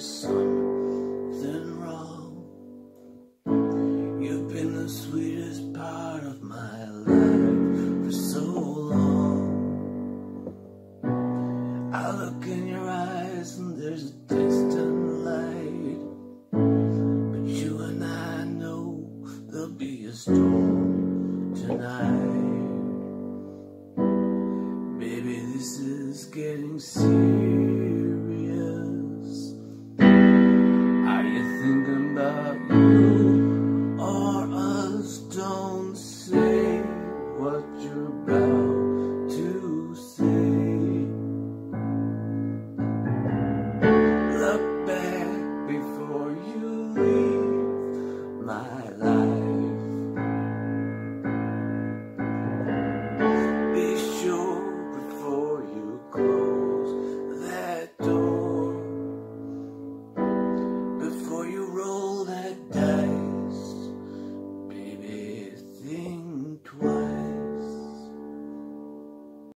there's something wrong. You've been the sweetest part of my life for so long. I look in your eyes and there's a distant light. But you and I know there'll be a storm tonight. Baby, this is getting serious. what you brought.